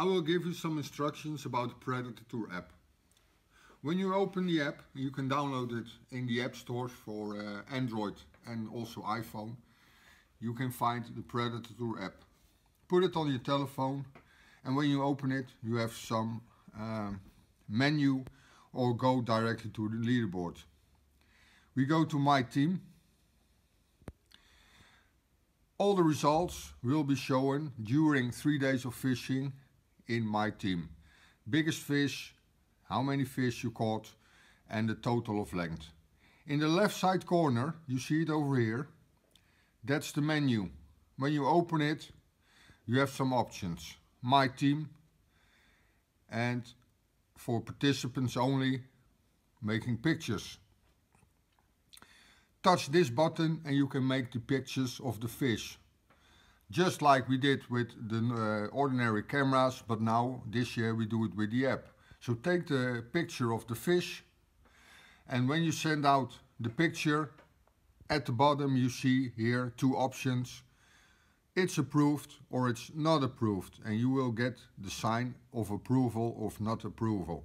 I will give you some instructions about the Predator Tour app. When you open the app, you can download it in the app stores for uh, Android and also iPhone. You can find the Predator Tour app. Put it on your telephone and when you open it you have some uh, menu or go directly to the leaderboard. We go to my team. All the results will be shown during three days of fishing in my team. Biggest fish, how many fish you caught and the total of length. In the left side corner, you see it over here, that's the menu. When you open it, you have some options. My team and for participants only, making pictures. Touch this button and you can make the pictures of the fish just like we did with the uh, ordinary cameras but now this year we do it with the app. So take the picture of the fish and when you send out the picture at the bottom you see here two options. It's approved or it's not approved and you will get the sign of approval or not approval.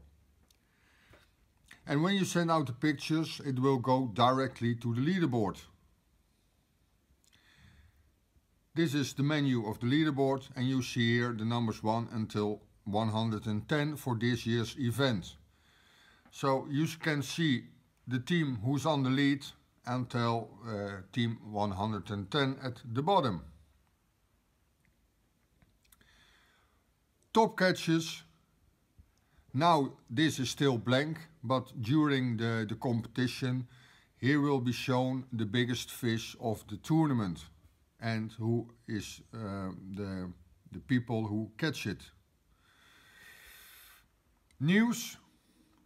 And when you send out the pictures it will go directly to the leaderboard this is the menu of the leaderboard and you see here the numbers 1 until 110 for this year's event. So you can see the team who's on the lead until uh, team 110 at the bottom. Top catches. Now this is still blank, but during the, the competition here will be shown the biggest fish of the tournament and who is uh, the, the people who catch it. News.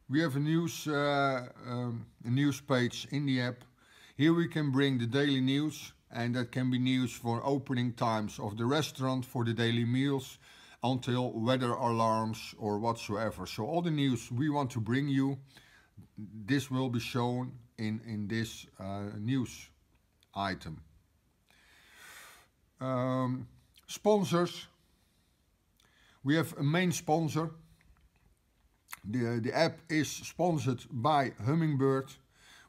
We have a news, uh, um, a news page in the app. Here we can bring the daily news and that can be news for opening times of the restaurant for the daily meals until weather alarms or whatsoever. So all the news we want to bring you, this will be shown in, in this uh, news item. Um, sponsors. We have a main sponsor. The, the app is sponsored by Humminbird.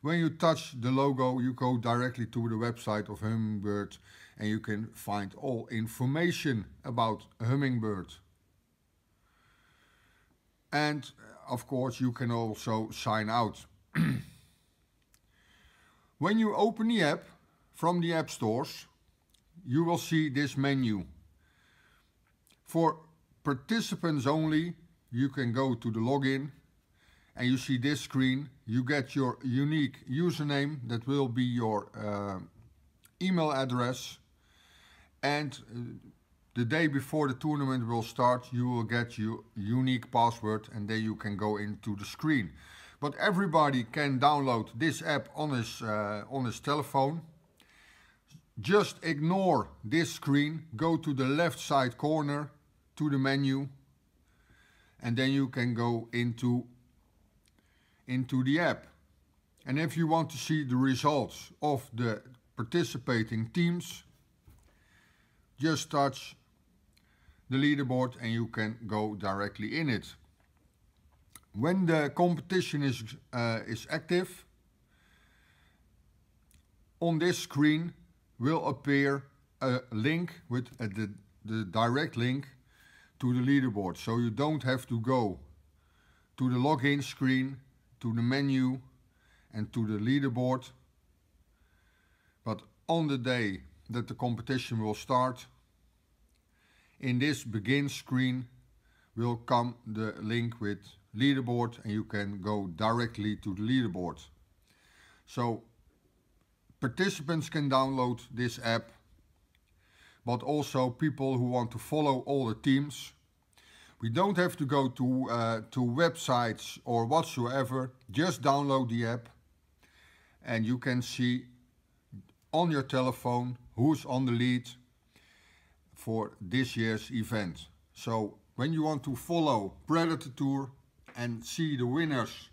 When you touch the logo, you go directly to the website of Humminbird and you can find all information about Humminbird. And of course, you can also sign out. when you open the app from the app stores, you will see this menu. For participants only, you can go to the login and you see this screen. You get your unique username that will be your uh, email address and uh, the day before the tournament will start you will get your unique password and then you can go into the screen. But everybody can download this app on his, uh, on his telephone just ignore this screen, go to the left side corner to the menu and then you can go into, into the app. And if you want to see the results of the participating teams, just touch the leaderboard and you can go directly in it. When the competition is, uh, is active, on this screen will appear a link with a, the, the direct link to the leaderboard. So you don't have to go to the login screen, to the menu and to the leaderboard. But on the day that the competition will start, in this begin screen will come the link with leaderboard and you can go directly to the leaderboard. So Participants can download this app, but also people who want to follow all the teams. We don't have to go to, uh, to websites or whatsoever, just download the app and you can see on your telephone who's on the lead for this year's event. So when you want to follow Predator Tour and see the winners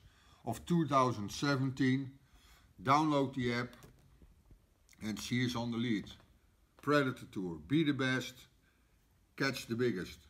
of 2017, download the app and she is on the lead. Predator Tour, be the best, catch the biggest.